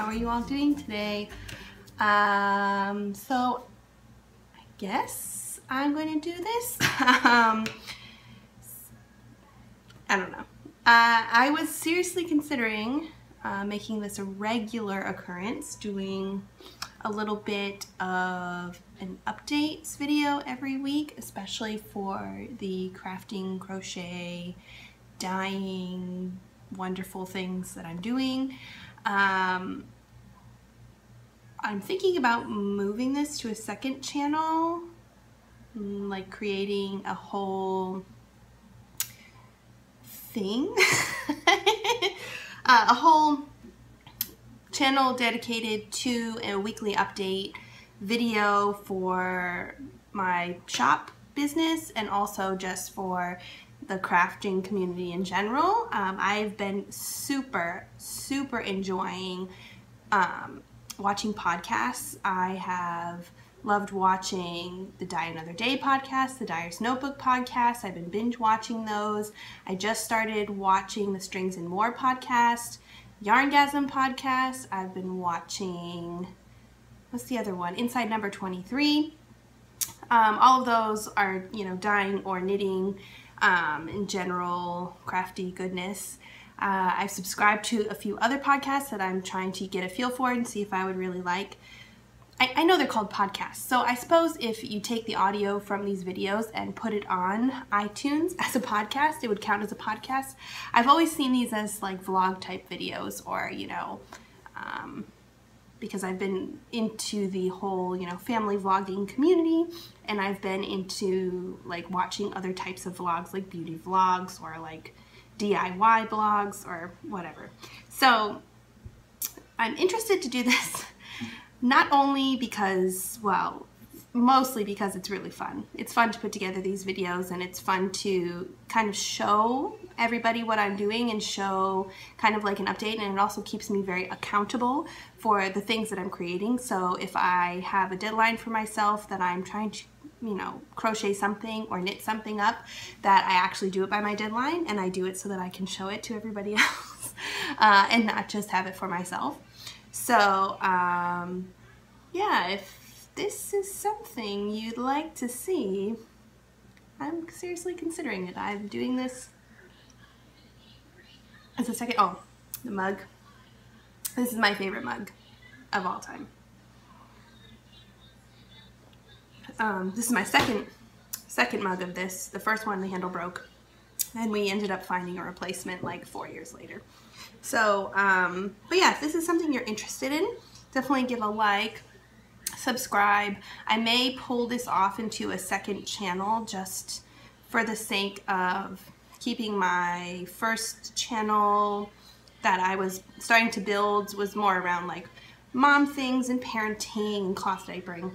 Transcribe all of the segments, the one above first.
How are you all doing today? Um, so I guess I'm going to do this. um, I don't know. Uh, I was seriously considering uh, making this a regular occurrence, doing a little bit of an updates video every week, especially for the crafting, crochet, dyeing, wonderful things that I'm doing. Um, I'm thinking about moving this to a second channel, mm, like creating a whole thing, uh, a whole channel dedicated to a weekly update video for my shop business and also just for the crafting community in general. Um, I've been super, super enjoying um, watching podcasts. I have loved watching the Dye Another Day podcast, the Dyer's Notebook podcast. I've been binge watching those. I just started watching the Strings and Moore podcast, Yarngasm podcast. I've been watching, what's the other one? Inside Number 23. Um, all of those are, you know, dyeing or knitting um, in general, crafty goodness. Uh, I've subscribed to a few other podcasts that I'm trying to get a feel for and see if I would really like. I, I know they're called podcasts, so I suppose if you take the audio from these videos and put it on iTunes as a podcast, it would count as a podcast. I've always seen these as like vlog type videos or, you know, um, because I've been into the whole, you know, family vlogging community and I've been into like watching other types of vlogs like beauty vlogs or like DIY blogs or whatever. So I'm interested to do this not only because, well, mostly because it's really fun. It's fun to put together these videos and it's fun to kind of show everybody what I'm doing and show kind of like an update and it also keeps me very accountable for the things that I'm creating. So if I have a deadline for myself that I'm trying to you know, crochet something or knit something up that I actually do it by my deadline and I do it so that I can show it to everybody else uh, and not just have it for myself. So, um, yeah, if this is something you'd like to see, I'm seriously considering it. I'm doing this as a second, oh, the mug. This is my favorite mug of all time. Um, this is my second second mug of this. The first one, the handle broke. And we ended up finding a replacement like four years later. So, um, but yeah, if this is something you're interested in, definitely give a like, subscribe. I may pull this off into a second channel just for the sake of keeping my first channel that I was starting to build was more around like mom things and parenting and cloth diapering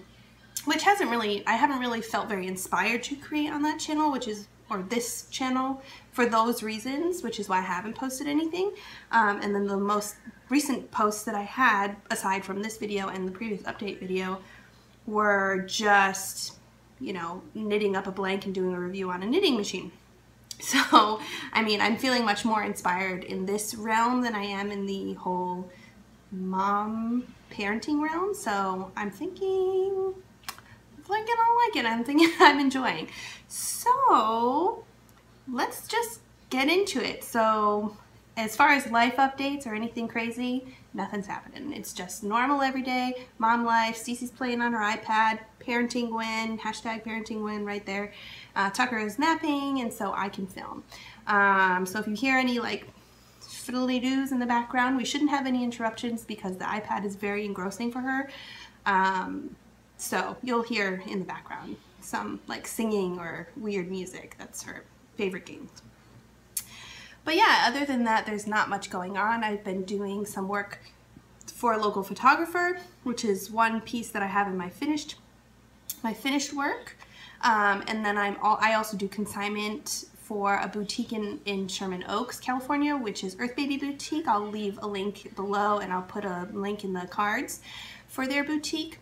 which hasn't really I haven't really felt very inspired to create on that channel which is or this channel for those reasons which is why I haven't posted anything um, and then the most recent posts that I had, aside from this video and the previous update video, were just, you know, knitting up a blank and doing a review on a knitting machine. So, I mean, I'm feeling much more inspired in this realm than I am in the whole mom parenting realm. So, I'm thinking, I'm thinking I like it. I'm thinking I'm enjoying. So, let's just get into it. So, as far as life updates or anything crazy, nothing's happening. It's just normal everyday, mom life, Cece's playing on her iPad, parenting win, hashtag parenting win right there. Uh, Tucker is napping and so I can film. Um, so if you hear any like fiddly doos in the background, we shouldn't have any interruptions because the iPad is very engrossing for her. Um, so you'll hear in the background some like singing or weird music. That's her favorite game. But yeah, other than that, there's not much going on. I've been doing some work for a local photographer, which is one piece that I have in my finished my finished work. Um, and then I'm all, I also do consignment for a boutique in, in Sherman Oaks, California, which is Earth Baby Boutique. I'll leave a link below and I'll put a link in the cards for their boutique.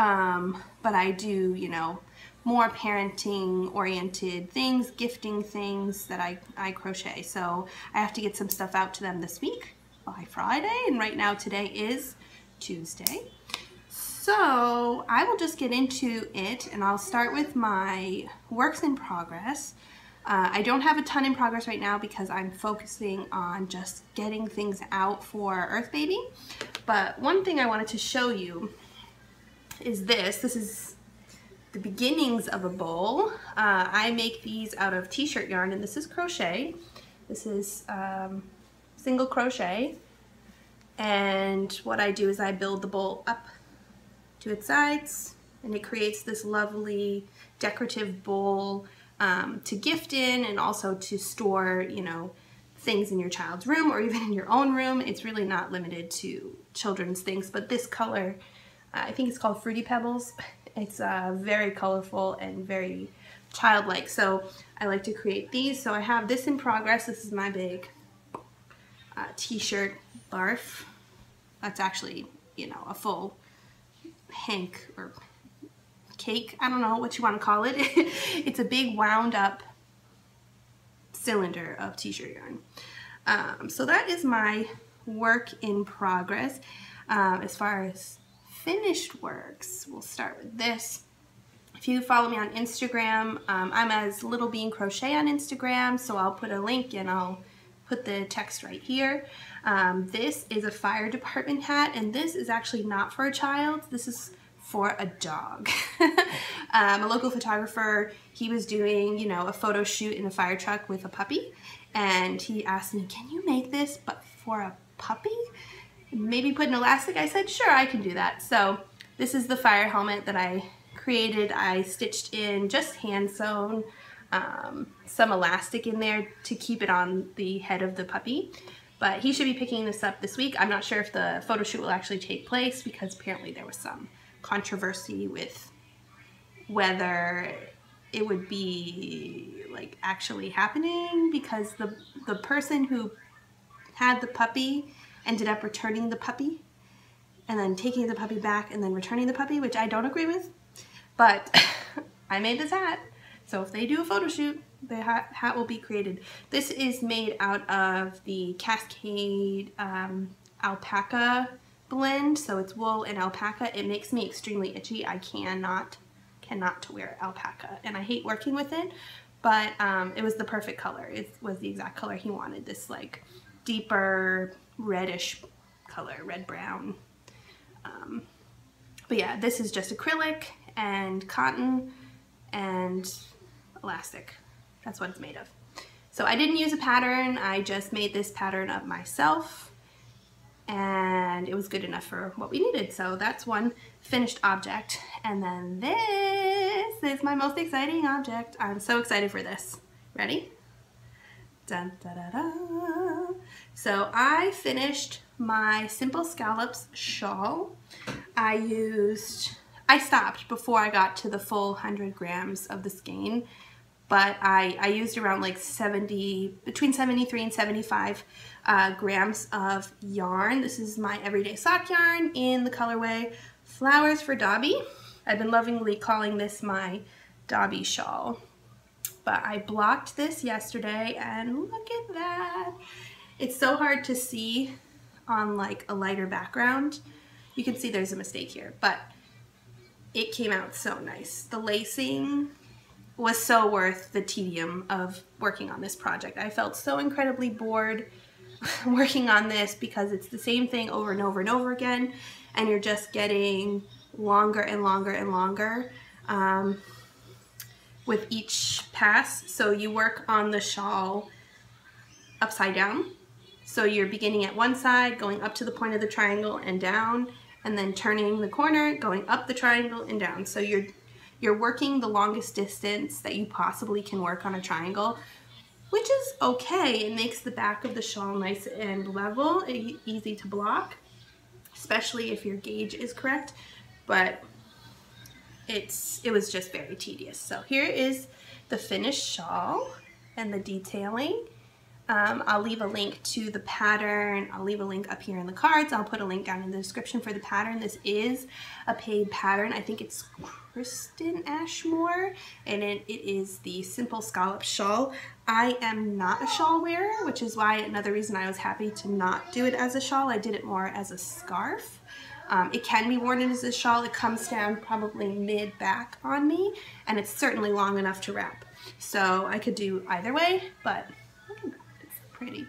Um, but I do, you know, more parenting oriented things, gifting things that I, I crochet. So I have to get some stuff out to them this week. by Friday. And right now today is Tuesday. So I will just get into it and I'll start with my works in progress. Uh, I don't have a ton in progress right now because I'm focusing on just getting things out for Earth Baby. But one thing I wanted to show you is this. This is the beginnings of a bowl. Uh, I make these out of t-shirt yarn and this is crochet. This is um, single crochet and what I do is I build the bowl up to its sides and it creates this lovely decorative bowl um, to gift in and also to store, you know, things in your child's room or even in your own room. It's really not limited to children's things, but this color, I think it's called Fruity Pebbles. It's uh, very colorful and very childlike. So I like to create these. So I have this in progress. This is my big uh, t-shirt barf. That's actually, you know, a full hank or cake. I don't know what you want to call it. it's a big wound up cylinder of t-shirt yarn. Um, so that is my work in progress. Um, as far as finished works, we'll start with this. If you follow me on Instagram, um, I'm as Little Bean Crochet on Instagram, so I'll put a link and I'll put the text right here. Um, this is a fire department hat, and this is actually not for a child. This is for a dog. um, a local photographer, he was doing, you know, a photo shoot in a fire truck with a puppy, and he asked me, can you make this but for a puppy? Maybe put an elastic? I said, sure, I can do that. So this is the fire helmet that I created. I stitched in just hand sewn um, some elastic in there to keep it on the head of the puppy. But he should be picking this up this week. I'm not sure if the photo shoot will actually take place because apparently there was some controversy with whether it would be like actually happening because the the person who had the puppy ended up returning the puppy and then taking the puppy back and then returning the puppy, which I don't agree with. But I made this hat. So if they do a photo shoot, the hat, hat will be created. This is made out of the Cascade um, alpaca blend, so it's wool and alpaca. It makes me extremely itchy. I cannot, cannot wear alpaca, and I hate working with it, but um, it was the perfect color. It was the exact color he wanted, this like deeper reddish color, red-brown. Um, but yeah, this is just acrylic and cotton and elastic. That's what it's made of. So I didn't use a pattern, I just made this pattern up myself and it was good enough for what we needed. So that's one finished object. And then this is my most exciting object. I'm so excited for this. Ready? Dun, da, da, da. So I finished my Simple Scallops shawl. I used, I stopped before I got to the full 100 grams of the skein but I, I used around like 70, between 73 and 75 uh, grams of yarn. This is my everyday sock yarn in the colorway Flowers for Dobby. I've been lovingly calling this my Dobby shawl. But I blocked this yesterday and look at that. It's so hard to see on like a lighter background. You can see there's a mistake here, but it came out so nice. The lacing was so worth the tedium of working on this project. I felt so incredibly bored working on this because it's the same thing over and over and over again and you're just getting longer and longer and longer um, with each pass. So you work on the shawl upside down. So you're beginning at one side, going up to the point of the triangle and down, and then turning the corner, going up the triangle and down. So you're you're working the longest distance that you possibly can work on a triangle, which is okay. It makes the back of the shawl nice and level, easy to block, especially if your gauge is correct, but it's it was just very tedious. So here is the finished shawl and the detailing. Um, I'll leave a link to the pattern. I'll leave a link up here in the cards. I'll put a link down in the description for the pattern. This is a paid pattern. I think it's Kristen Ashmore, and it, it is the Simple Scallop Shawl. I am not a shawl wearer, which is why another reason I was happy to not do it as a shawl. I did it more as a scarf. Um, it can be worn as a shawl. It comes down probably mid-back on me, and it's certainly long enough to wrap. So I could do either way, but pretty.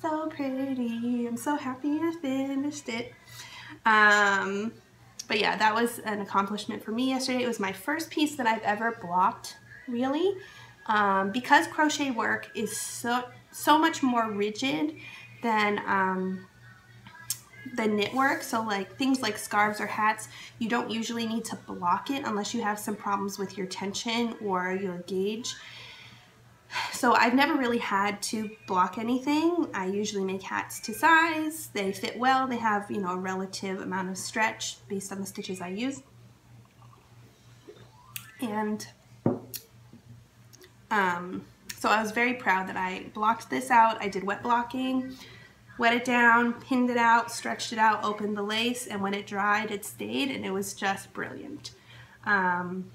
So pretty. I'm so happy I finished it. Um, but yeah, that was an accomplishment for me yesterday. It was my first piece that I've ever blocked, really. Um, because crochet work is so, so much more rigid than um, the knit work. So like things like scarves or hats, you don't usually need to block it unless you have some problems with your tension or your gauge. So I've never really had to block anything. I usually make hats to size. They fit well. They have, you know, a relative amount of stretch based on the stitches I use. And um, so I was very proud that I blocked this out. I did wet blocking wet it down, pinned it out, stretched it out, opened the lace, and when it dried, it stayed, and it was just brilliant. Um,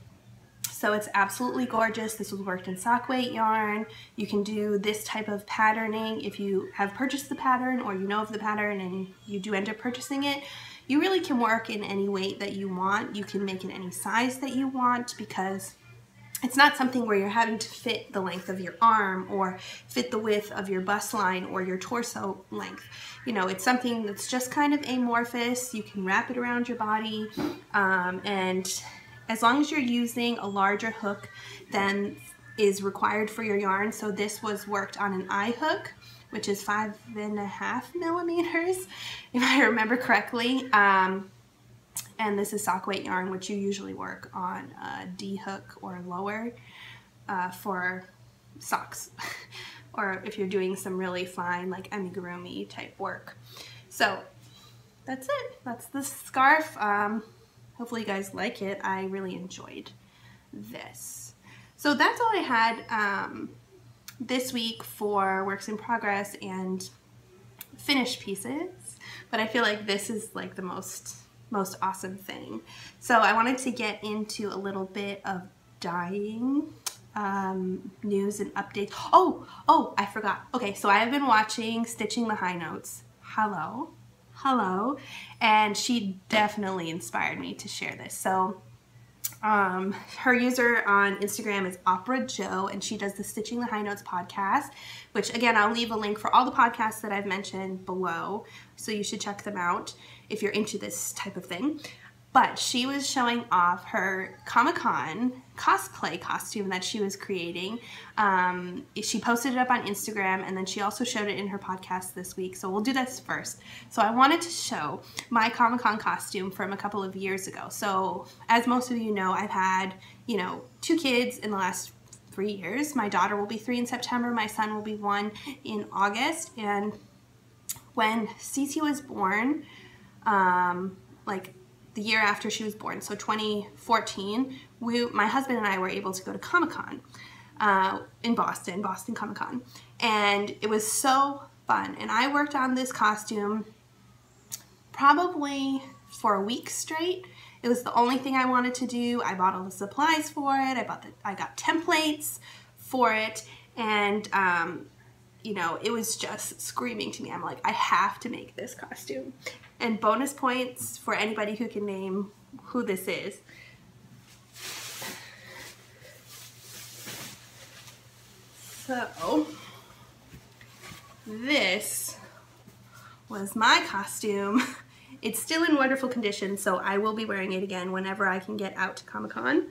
so it's absolutely gorgeous. This was worked in sock weight yarn. You can do this type of patterning if you have purchased the pattern or you know of the pattern and you do end up purchasing it. You really can work in any weight that you want. You can make it any size that you want because it's not something where you're having to fit the length of your arm or fit the width of your bust line or your torso length. You know, it's something that's just kind of amorphous. You can wrap it around your body um, and as long as you're using a larger hook than is required for your yarn. So this was worked on an I hook, which is five and a half millimeters, if I remember correctly. Um, and this is sock weight yarn, which you usually work on a D hook or lower uh, for socks, or if you're doing some really fine like amigurumi type work. So that's it. That's the scarf. Um, hopefully you guys like it. I really enjoyed this. So that's all I had um, this week for works in progress and finished pieces. But I feel like this is like the most most awesome thing. So I wanted to get into a little bit of dyeing um, news and updates. Oh, oh, I forgot. Okay, so I have been watching Stitching the High Notes. Hello, hello. And she definitely inspired me to share this. So um, her user on Instagram is OperaJo, and she does the Stitching the High Notes podcast, which again, I'll leave a link for all the podcasts that I've mentioned below, so you should check them out if you're into this type of thing. But she was showing off her Comic Con cosplay costume that she was creating. Um, she posted it up on Instagram and then she also showed it in her podcast this week. So we'll do this first. So I wanted to show my Comic Con costume from a couple of years ago. So as most of you know, I've had, you know, two kids in the last three years. My daughter will be three in September. My son will be one in August. And when Cece was born, um, like the year after she was born, so 2014, we, my husband and I were able to go to Comic Con uh, in Boston, Boston Comic Con, and it was so fun. And I worked on this costume probably for a week straight. It was the only thing I wanted to do. I bought all the supplies for it. I bought the, I got templates for it, and um, you know, it was just screaming to me. I'm like, I have to make this costume. And bonus points for anybody who can name who this is. So, this was my costume. It's still in wonderful condition, so I will be wearing it again whenever I can get out to Comic-Con.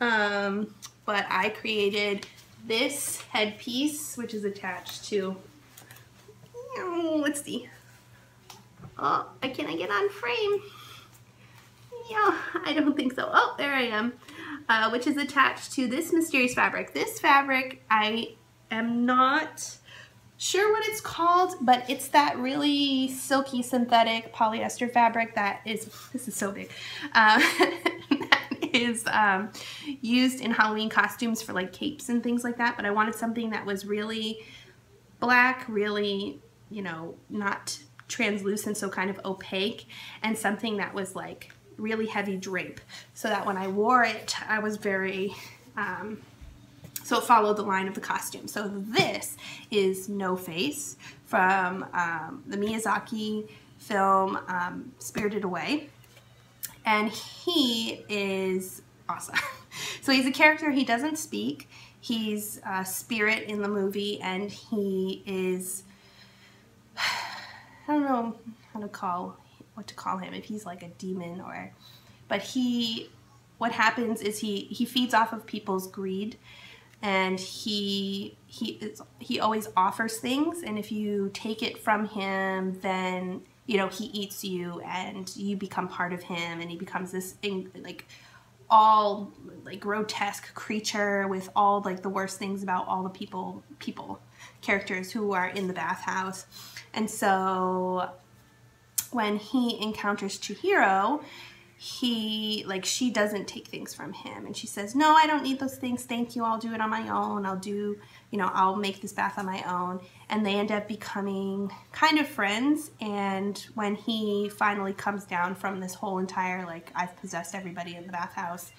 Um, but I created this headpiece, which is attached to, let's see, Oh, can I get on frame? Yeah, I don't think so. Oh, there I am. Uh, which is attached to this mysterious fabric. This fabric, I am not sure what it's called, but it's that really silky synthetic polyester fabric that is, this is so big, uh, that is um, used in Halloween costumes for like capes and things like that, but I wanted something that was really black, really, you know, not translucent, so kind of opaque, and something that was like really heavy drape. So that when I wore it, I was very, um, so it followed the line of the costume. So this is No Face from um, the Miyazaki film um, Spirited Away. And he is awesome. so he's a character, he doesn't speak. He's a spirit in the movie and he is, I don't know how to call, what to call him, if he's like a demon or, but he, what happens is he, he feeds off of people's greed and he he is, he always offers things and if you take it from him then you know he eats you and you become part of him and he becomes this like all like grotesque creature with all like the worst things about all the people people characters who are in the bathhouse. And so when he encounters Chihiro he like she doesn't take things from him. And she says no I don't need those things. Thank you. I'll do it on my own. I'll do you know I'll make this bath on my own. And they end up becoming kind of friends. And when he finally comes down from this whole entire like I've possessed everybody in the bathhouse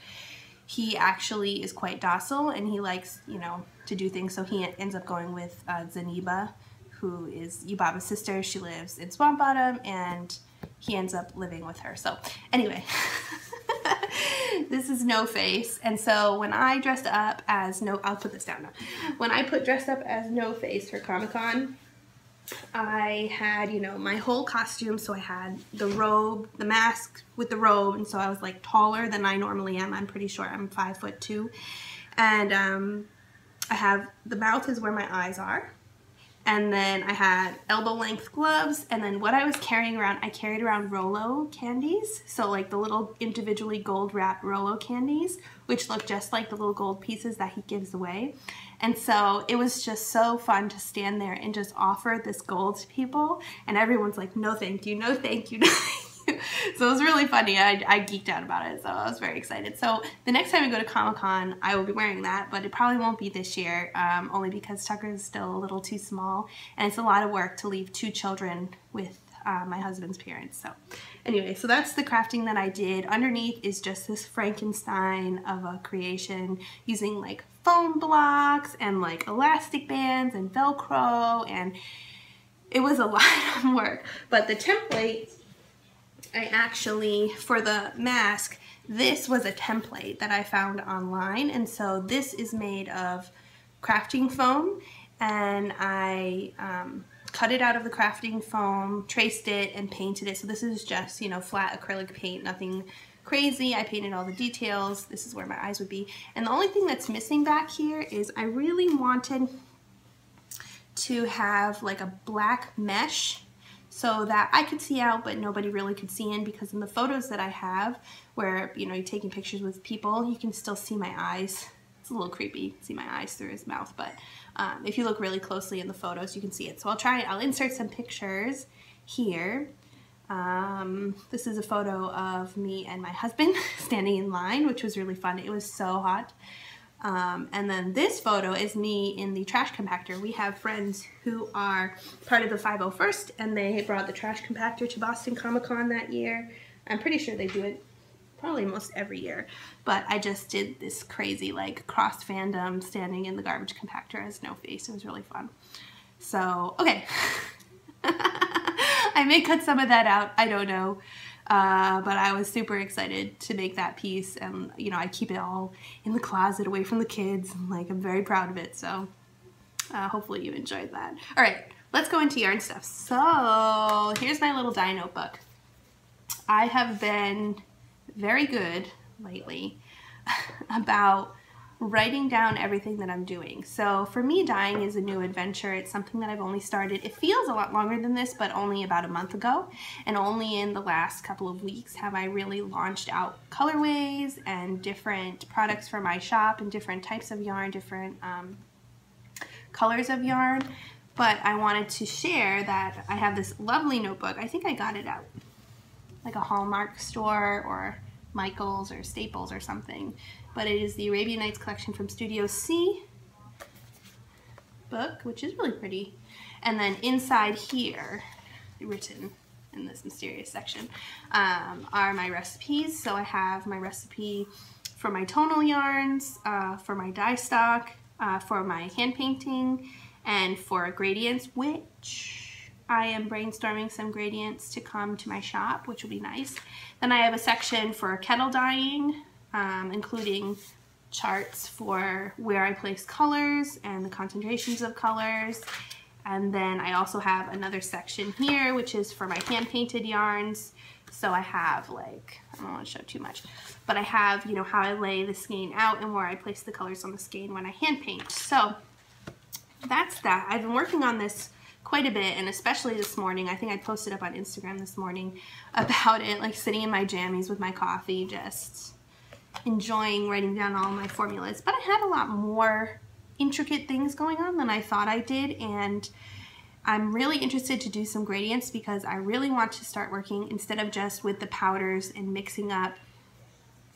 he actually is quite docile and he likes you know to do things. So he ends up going with uh, Zeniba who is Yubaba's sister. She lives in Swamp Bottom and he ends up living with her. So anyway, this is No Face. And so when I dressed up as No, I'll put this down now. When I put dressed up as No Face for Comic Con, I had, you know, my whole costume. So I had the robe, the mask with the robe. And so I was like taller than I normally am. I'm pretty sure I'm five foot two. And um, I have, the mouth is where my eyes are and then I had elbow length gloves. And then what I was carrying around I carried around Rolo candies. So like the little individually gold wrapped Rolo candies which look just like the little gold pieces that he gives away. And so it was just so fun to stand there and just offer this gold to people. And everyone's like no thank you. No thank you so it was really funny. I, I geeked out about it, so I was very excited. So the next time we go to Comic Con, I will be wearing that, but it probably won't be this year, um, only because Tucker is still a little too small, and it's a lot of work to leave two children with uh, my husband's parents. So anyway, so that's the crafting that I did. Underneath is just this Frankenstein of a creation using like foam blocks and like elastic bands and Velcro and it was a lot of work. But the template I actually, for the mask, this was a template that I found online. And so this is made of crafting foam and I um, cut it out of the crafting foam, traced it, and painted it. So this is just, you know, flat acrylic paint, nothing crazy. I painted all the details. This is where my eyes would be. And the only thing that's missing back here is I really wanted to have like a black mesh so that I could see out but nobody really could see in because in the photos that I have where you know you're taking pictures with people you can still see my eyes. It's a little creepy see my eyes through his mouth but um, if you look really closely in the photos you can see it. So I'll try I'll insert some pictures here. Um, this is a photo of me and my husband standing in line which was really fun. It was so hot um, and then this photo is me in the trash compactor. We have friends who are part of the 501st and they brought the trash compactor to Boston Comic Con that year. I'm pretty sure they do it probably most every year. But I just did this crazy like cross fandom standing in the garbage compactor as no face. It was really fun. So, okay. I may cut some of that out. I don't know. Uh, but I was super excited to make that piece and you know I keep it all in the closet away from the kids and like I'm very proud of it so uh, hopefully you enjoyed that. All right let's go into yarn stuff. So here's my little dye notebook. I have been very good lately about writing down everything that I'm doing. So for me, dyeing is a new adventure. It's something that I've only started. It feels a lot longer than this, but only about a month ago. And only in the last couple of weeks have I really launched out colorways and different products for my shop and different types of yarn, different um, colors of yarn. But I wanted to share that I have this lovely notebook. I think I got it at like a Hallmark store or Michaels or Staples or something but it is the Arabian Nights collection from Studio C. book, which is really pretty. And then inside here, written in this mysterious section, um, are my recipes. So I have my recipe for my tonal yarns, uh, for my dye stock, uh, for my hand painting, and for gradients, which I am brainstorming some gradients to come to my shop, which will be nice. Then I have a section for kettle dyeing, um, including charts for where I place colors and the concentrations of colors. And then I also have another section here, which is for my hand painted yarns. So I have like, I don't want to show too much, but I have, you know, how I lay the skein out and where I place the colors on the skein when I hand paint. So that's that. I've been working on this quite a bit and especially this morning I think I posted up on Instagram this morning about it like sitting in my jammies with my coffee just enjoying writing down all my formulas but I had a lot more intricate things going on than I thought I did and I'm really interested to do some gradients because I really want to start working instead of just with the powders and mixing up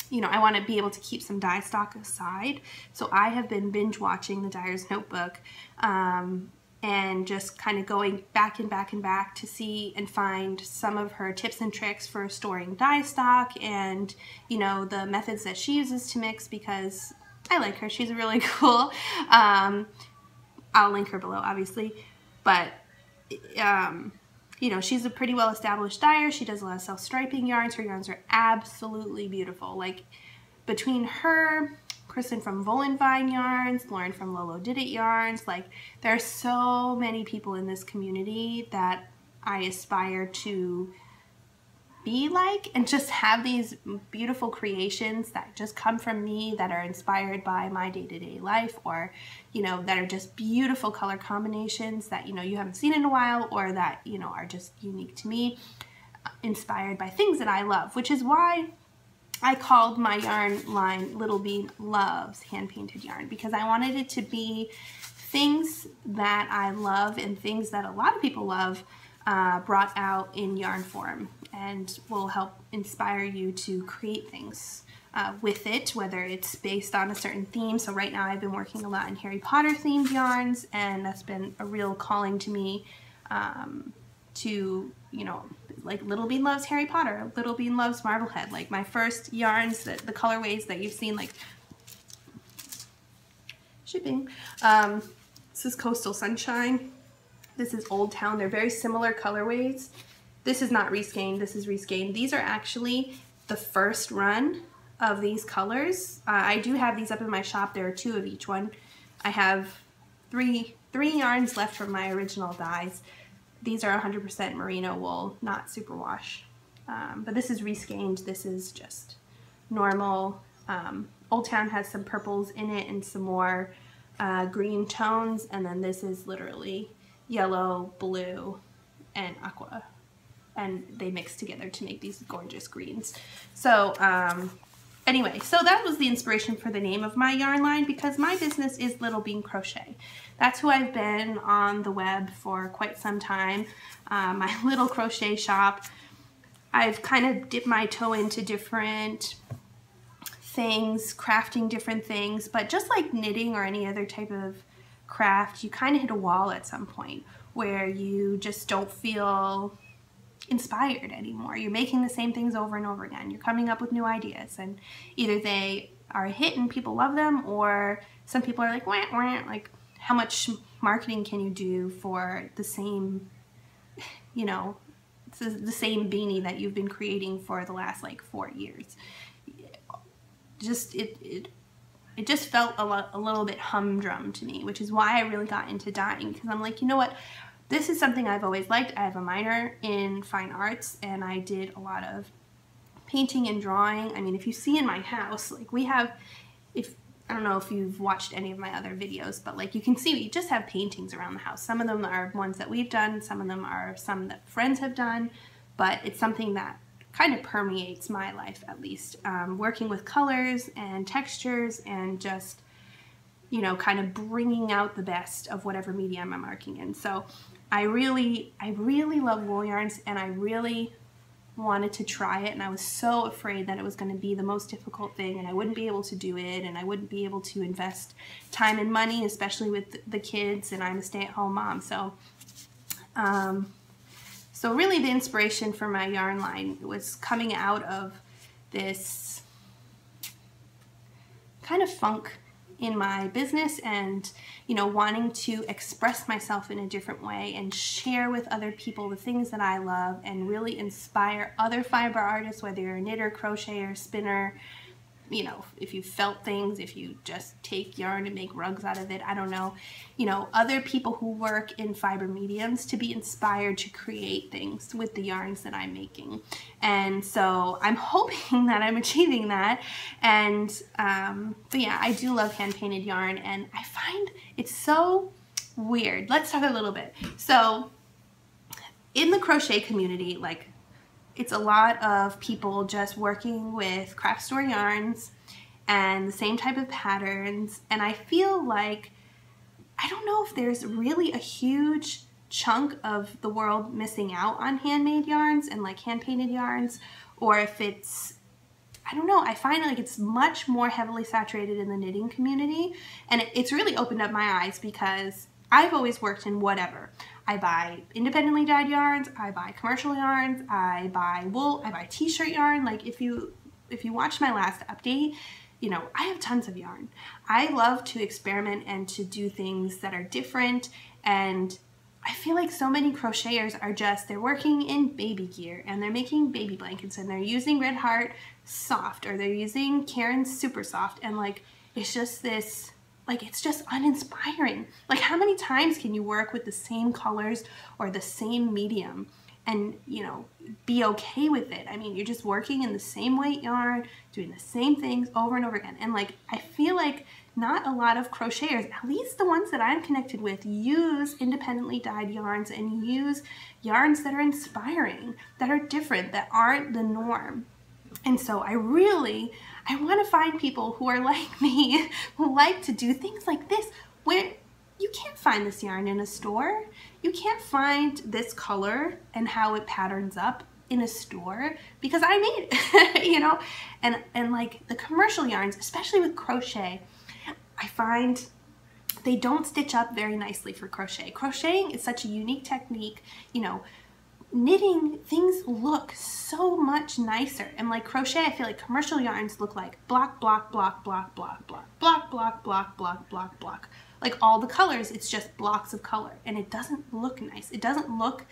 you know, I want to be able to keep some dye stock aside. So I have been binge watching the Dyer's Notebook um, and just kind of going back and back and back to see and find some of her tips and tricks for storing dye stock and, you know, the methods that she uses to mix because I like her. She's really cool. Um, I'll link her below, obviously. But, um, you know, she's a pretty well established dyer. She does a lot of self-striping yarns. Her yarns are absolutely beautiful. Like between her, Kristen from Volenvine Yarns, Lauren from Lolo Did It Yarns, like there are so many people in this community that I aspire to be like and just have these beautiful creations that just come from me that are inspired by my day-to-day -day life or you know that are just beautiful color combinations that you know you haven't seen in a while or that you know are just unique to me inspired by things that I love which is why I called my yarn line Little Bean Loves hand painted yarn because I wanted it to be things that I love and things that a lot of people love uh, brought out in yarn form and will help inspire you to create things uh, with it, whether it's based on a certain theme. So right now I've been working a lot in Harry Potter themed yarns and that's been a real calling to me um, to, you know, like Little Bean loves Harry Potter, Little Bean loves Marblehead. Like my first yarns, that the colorways that you've seen like shipping. Um, this is Coastal Sunshine. This is Old Town. They're very similar colorways. This is not reskein, this is reskein. These are actually the first run of these colors. Uh, I do have these up in my shop. There are two of each one. I have three, three yarns left from my original dyes. These are 100% merino wool, not superwash. Um, but this is reskeined. This is just normal. Um, Old Town has some purples in it and some more uh, green tones. And then this is literally yellow, blue, and aqua. And they mix together to make these gorgeous greens. So um, anyway, so that was the inspiration for the name of my yarn line because my business is Little Bean Crochet. That's who I've been on the web for quite some time. Uh, my little crochet shop. I've kind of dipped my toe into different things, crafting different things, but just like knitting or any other type of craft, you kind of hit a wall at some point where you just don't feel inspired anymore. You're making the same things over and over again. You're coming up with new ideas and either they are a hit and people love them or some people are like, wah, wah, like how much marketing can you do for the same, you know, the same beanie that you've been creating for the last like four years. Just, it, it it just felt a, lo a little bit humdrum to me, which is why I really got into dyeing because I'm like, you know what? This is something I've always liked. I have a minor in fine arts and I did a lot of painting and drawing. I mean, if you see in my house, like we have, if I don't know if you've watched any of my other videos, but like you can see we just have paintings around the house. Some of them are ones that we've done, some of them are some that friends have done, but it's something that kind of permeates my life at least. Um, working with colors and textures and just, you know, kind of bringing out the best of whatever medium I'm working in. So I really, I really love wool yarns and I really wanted to try it and I was so afraid that it was going to be the most difficult thing and I wouldn't be able to do it and I wouldn't be able to invest time and money, especially with the kids and I'm a stay-at-home mom. So, um, so really the inspiration for my yarn line was coming out of this kind of funk in my business and you know wanting to express myself in a different way and share with other people the things that I love and really inspire other fiber artists whether you're a knitter, crocheter, spinner, you know, if you felt things, if you just take yarn and make rugs out of it, I don't know, you know, other people who work in fiber mediums to be inspired to create things with the yarns that I'm making. And so I'm hoping that I'm achieving that. And, um, but yeah, I do love hand painted yarn and I find it's so weird. Let's talk a little bit. So in the crochet community, like it's a lot of people just working with craft store yarns and the same type of patterns. And I feel like, I don't know if there's really a huge chunk of the world missing out on handmade yarns and like hand painted yarns, or if it's I don't know, I find like it's much more heavily saturated in the knitting community and it, it's really opened up my eyes because I've always worked in whatever. I buy independently dyed yarns, I buy commercial yarns, I buy wool, I buy t-shirt yarn. Like if you if you watch my last update, you know, I have tons of yarn. I love to experiment and to do things that are different and I feel like so many crocheters are just, they're working in baby gear and they're making baby blankets and they're using Red Heart Soft or they're using Caron Super Soft and like, it's just this like it's just uninspiring. Like how many times can you work with the same colors or the same medium and you know be okay with it? I mean, you're just working in the same weight yarn, doing the same things over and over again. And like I feel like not a lot of crocheters, at least the ones that I'm connected with, use independently dyed yarns and use yarns that are inspiring, that are different, that aren't the norm. And so I really, I want to find people who are like me, who like to do things like this, where you can't find this yarn in a store. You can't find this color and how it patterns up in a store because I made it, you know? And, and like the commercial yarns, especially with crochet, I find they don't stitch up very nicely for crochet. Crocheting is such a unique technique, you know, knitting things look so much nicer and like crochet I feel like commercial yarns look like block block block block block block block block block block block block like all the colors it's just blocks of color and it doesn't look nice it doesn't look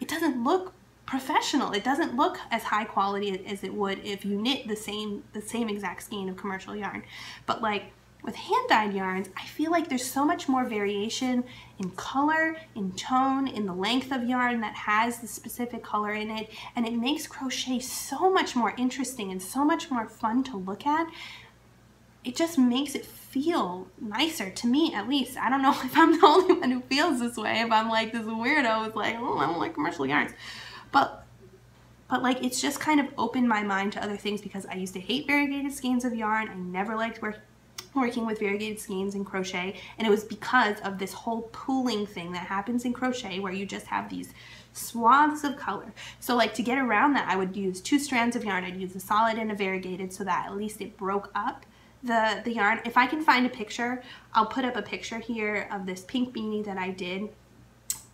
it doesn't look professional it doesn't look as high quality as it would if you knit the same the same exact skein of commercial yarn but like with hand-dyed yarns, I feel like there's so much more variation in color, in tone, in the length of yarn that has the specific color in it, and it makes crochet so much more interesting and so much more fun to look at. It just makes it feel nicer, to me at least. I don't know if I'm the only one who feels this way, if I'm like this weirdo who's like, oh, I don't like commercial yarns. But but like it's just kind of opened my mind to other things because I used to hate variegated skeins of yarn. I never liked working with variegated skeins and crochet and it was because of this whole pooling thing that happens in crochet where you just have these swaths of color. So like to get around that I would use two strands of yarn. I'd use a solid and a variegated so that at least it broke up the, the yarn. If I can find a picture, I'll put up a picture here of this pink beanie that I did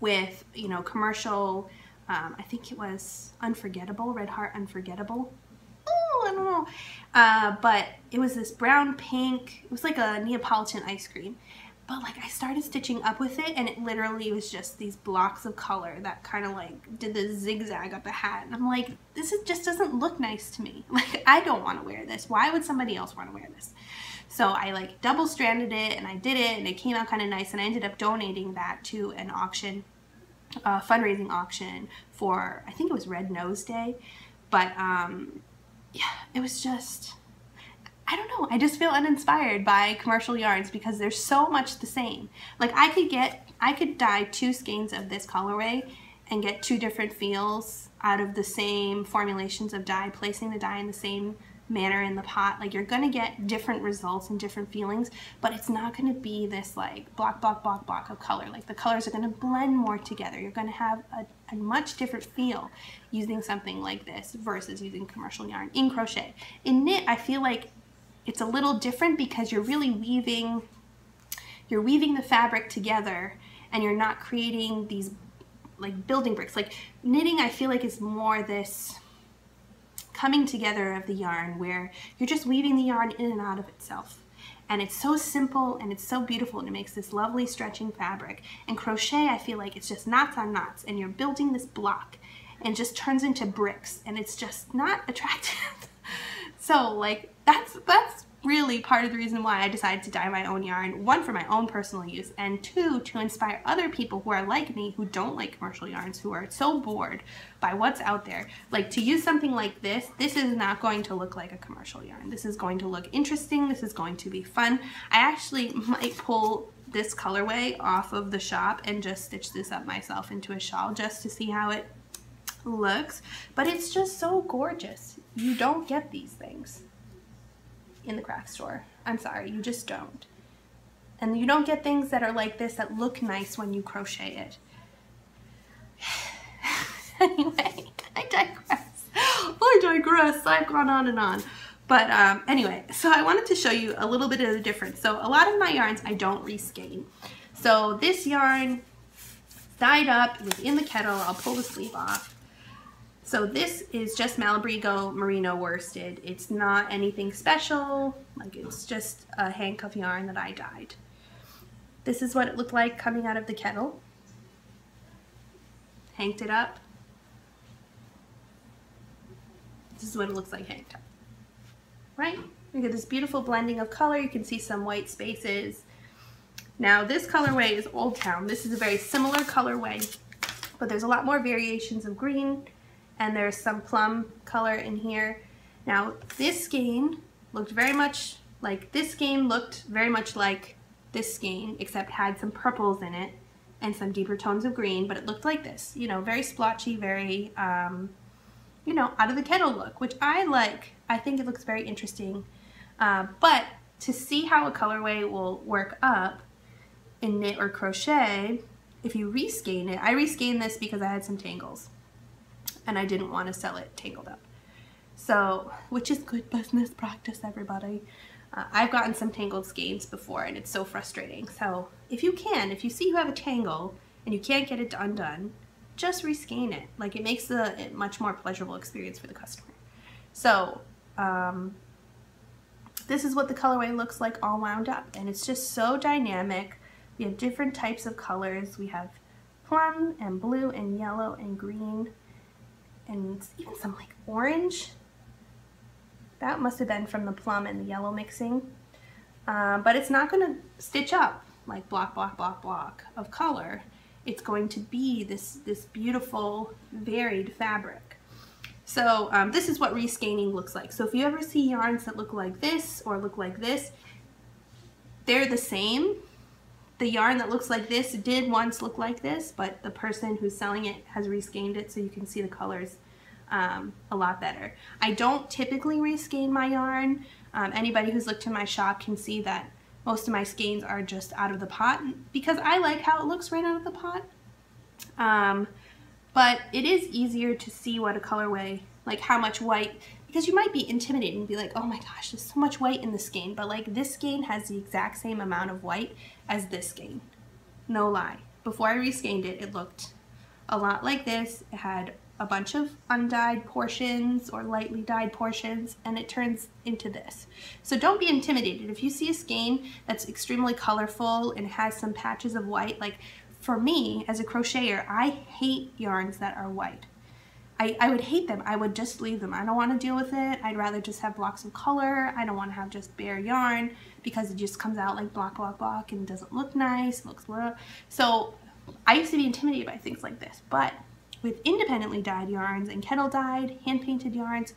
with, you know, commercial, um, I think it was Unforgettable, Red Heart Unforgettable. Uh, but it was this brown pink, it was like a Neapolitan ice cream. But like I started stitching up with it and it literally was just these blocks of color that kind of like did the zigzag up a hat. And I'm like, this is, just doesn't look nice to me. Like I don't want to wear this. Why would somebody else want to wear this? So I like double stranded it and I did it and it came out kind of nice and I ended up donating that to an auction, a fundraising auction for, I think it was Red Nose Day. But um, yeah, it was just, I don't know, I just feel uninspired by commercial yarns because they're so much the same. Like I could get, I could dye two skeins of this colorway and get two different feels out of the same formulations of dye, placing the dye in the same manner in the pot. Like you're gonna get different results and different feelings, but it's not gonna be this like block, block, block, block of color. Like the colors are gonna blend more together. You're gonna have a, a much different feel using something like this versus using commercial yarn in crochet. In knit, I feel like it's a little different because you're really weaving, you're weaving the fabric together and you're not creating these like building bricks. Like knitting, I feel like is more this coming together of the yarn where you're just weaving the yarn in and out of itself. And it's so simple and it's so beautiful and it makes this lovely stretching fabric. And crochet, I feel like it's just knots on knots and you're building this block and just turns into bricks and it's just not attractive. so like that's, that's really part of the reason why I decided to dye my own yarn. One, for my own personal use, and two, to inspire other people who are like me, who don't like commercial yarns, who are so bored by what's out there. Like to use something like this, this is not going to look like a commercial yarn. This is going to look interesting. This is going to be fun. I actually might pull this colorway off of the shop and just stitch this up myself into a shawl just to see how it looks. But it's just so gorgeous. You don't get these things in the craft store. I'm sorry, you just don't. And you don't get things that are like this that look nice when you crochet it. anyway, I digress. I digress. I've gone on and on. But um, anyway, so I wanted to show you a little bit of the difference. So a lot of my yarns I don't reskein. So this yarn dyed up was within the kettle. I'll pull the sleeve off. So this is just Malabrigo Merino worsted. It's not anything special, like it's just a hank of yarn that I dyed. This is what it looked like coming out of the kettle. Hanked it up. This is what it looks like hanked up. Right? You get this beautiful blending of color. You can see some white spaces. Now this colorway is Old Town. This is a very similar colorway, but there's a lot more variations of green and there's some plum color in here. Now this skein looked very much like this skein looked very much like this skein except had some purples in it and some deeper tones of green but it looked like this you know very splotchy very um, you know out of the kettle look which I like. I think it looks very interesting. Uh, but to see how a colorway will work up in knit or crochet if you reskein it I reskein this because I had some tangles and I didn't want to sell it tangled up. So, which is good business practice, everybody. Uh, I've gotten some tangled skeins before and it's so frustrating. So if you can, if you see you have a tangle and you can't get it undone, just reskein it. Like it makes a, much more pleasurable experience for the customer. So um, this is what the colorway looks like all wound up and it's just so dynamic. We have different types of colors. We have plum and blue and yellow and green and even some like orange. That must have been from the plum and the yellow mixing. Uh, but it's not going to stitch up like block, block, block, block of color. It's going to be this, this beautiful varied fabric. So um, this is what reskeining looks like. So if you ever see yarns that look like this or look like this, they're the same, the yarn that looks like this did once look like this, but the person who's selling it has reskeined it so you can see the colors um, a lot better. I don't typically reskein my yarn. Um, anybody who's looked in my shop can see that most of my skeins are just out of the pot because I like how it looks right out of the pot. Um, but it is easier to see what a colorway, like how much white, because you might be intimidated and be like, oh my gosh, there's so much white in this skein. But like this skein has the exact same amount of white as this skein. No lie. Before I reskeined it, it looked a lot like this. It had a bunch of undyed portions or lightly dyed portions and it turns into this. So don't be intimidated. If you see a skein that's extremely colorful and has some patches of white, like for me as a crocheter, I hate yarns that are white. I, I would hate them. I would just leave them. I don't want to deal with it. I'd rather just have blocks of color. I don't want to have just bare yarn because it just comes out like block, block, block and doesn't look nice. looks blah. So I used to be intimidated by things like this, but with independently dyed yarns and kettle dyed, hand painted yarns,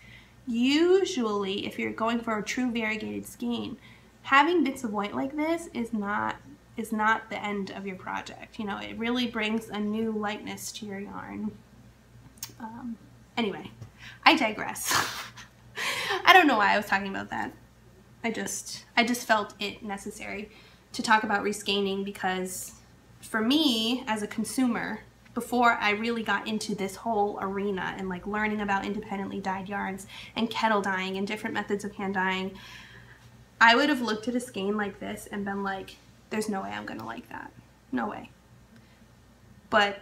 usually if you're going for a true variegated skein, having bits of white like this is not is not the end of your project. You know, it really brings a new lightness to your yarn. Um, anyway, I digress. I don't know why I was talking about that. I just, I just felt it necessary to talk about reskeinin because for me as a consumer, before I really got into this whole arena and like learning about independently dyed yarns and kettle dyeing and different methods of hand dyeing, I would have looked at a skein like this and been like, there's no way I'm gonna like that. No way. But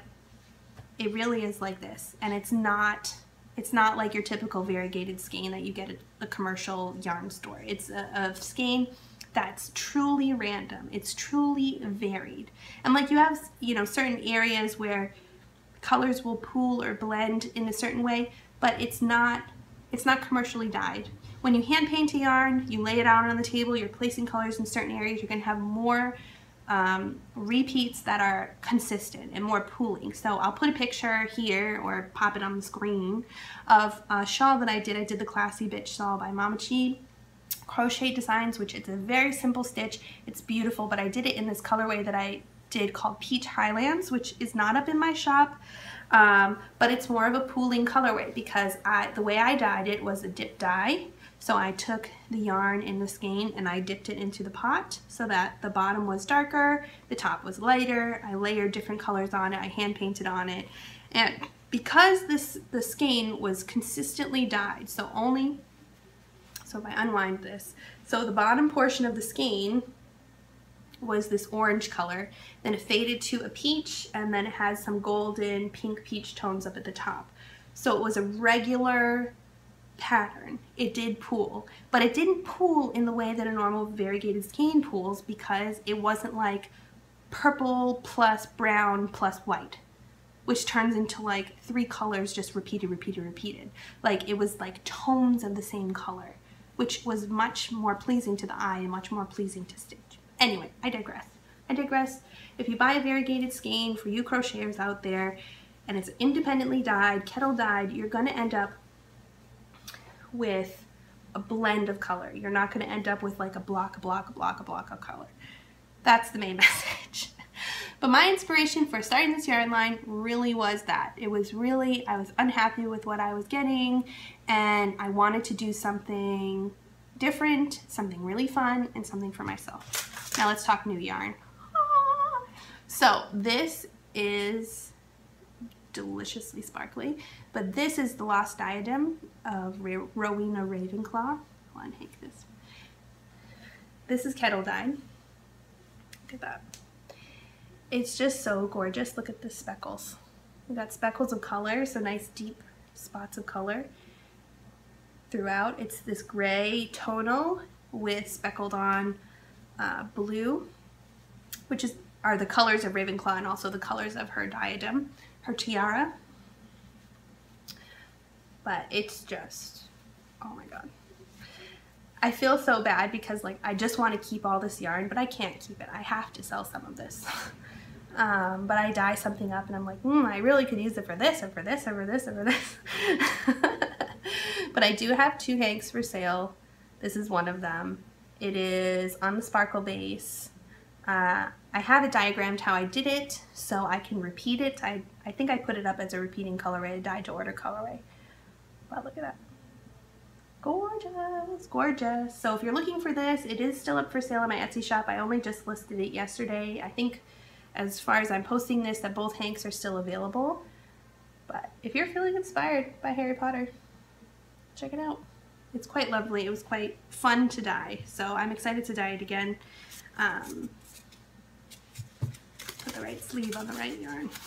it really is like this and it's not it's not like your typical variegated skein that you get at a commercial yarn store. It's a, a skein that's truly random. It's truly varied. And like you have, you know, certain areas where colors will pool or blend in a certain way, but it's not, it's not commercially dyed. When you hand paint a yarn, you lay it out on the table, you're placing colors in certain areas, you're gonna have more um, repeats that are consistent and more pooling. So I'll put a picture here or pop it on the screen of a shawl that I did. I did the Classy Bitch shawl by Mama Chi crochet designs which it's a very simple stitch it's beautiful but I did it in this colorway that I did called Peach Highlands which is not up in my shop um, but it's more of a pooling colorway because I the way I dyed it was a dip dye so I took the yarn in the skein and I dipped it into the pot so that the bottom was darker the top was lighter. I layered different colors on it. I hand painted on it. And because this the skein was consistently dyed so only so if I unwind this, so the bottom portion of the skein was this orange color, then it faded to a peach, and then it has some golden pink peach tones up at the top. So it was a regular pattern. It did pool, but it didn't pool in the way that a normal variegated skein pools because it wasn't like purple plus brown plus white which turns into like three colors just repeated, repeated, repeated. Like it was like tones of the same color which was much more pleasing to the eye and much more pleasing to stitch. Anyway, I digress. I digress. If you buy a variegated skein for you crocheters out there and it's independently dyed, kettle dyed, you're going to end up with a blend of color. You're not going to end up with like a block, a block, a block, a block of color. That's the main message. but my inspiration for starting this yarn line really was that. It was really, I was unhappy with what I was getting and I wanted to do something different, something really fun, and something for myself. Now let's talk new yarn. Ah. So this is deliciously sparkly, but this is the Lost Diadem of Rowena Ravenclaw. Hold on, take this. This is kettle dyed. Look at that. It's just so gorgeous. Look at the speckles. We got speckles of color, so nice deep spots of color throughout. It's this gray tonal with speckled on uh, blue, which is are the colors of Ravenclaw and also the colors of her diadem, her tiara. But it's just, oh my god. I feel so bad because like I just want to keep all this yarn, but I can't keep it. I have to sell some of this. um, but I dye something up and I'm like, hmm, I really could use it for this and for this and for this and for this. but I do have two hanks for sale. This is one of them. It is on the sparkle base. Uh, I have it diagrammed how I did it so I can repeat it. I, I think I put it up as a repeating colorway, a dye to order colorway. But look at that. Gorgeous, gorgeous. So if you're looking for this, it is still up for sale in my Etsy shop. I only just listed it yesterday. I think as far as I'm posting this that both hanks are still available. But if you're feeling inspired by Harry Potter, check it out. It's quite lovely. It was quite fun to dye, so I'm excited to dye it again. Um, put the right sleeve on the right yarn.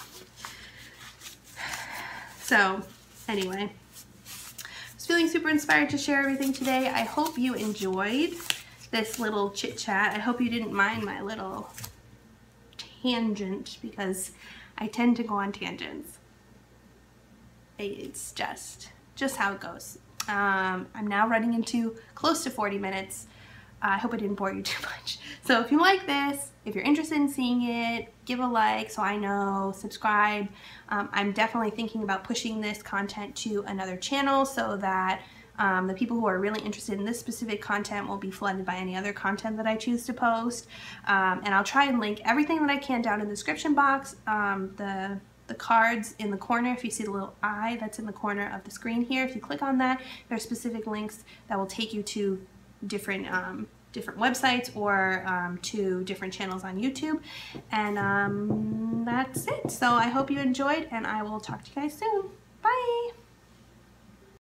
So, anyway, feeling super inspired to share everything today. I hope you enjoyed this little chit chat. I hope you didn't mind my little tangent because I tend to go on tangents. It's just, just how it goes. Um, I'm now running into close to 40 minutes. I hope I didn't bore you too much. So if you like this, if you're interested in seeing it, give a like so I know, subscribe. Um, I'm definitely thinking about pushing this content to another channel so that um, the people who are really interested in this specific content will be flooded by any other content that I choose to post. Um, and I'll try and link everything that I can down in the description box. Um, the the cards in the corner. If you see the little eye that's in the corner of the screen here, if you click on that, there are specific links that will take you to different um, different websites or um, to different channels on YouTube. And um, that's it. So I hope you enjoyed and I will talk to you guys soon. Bye!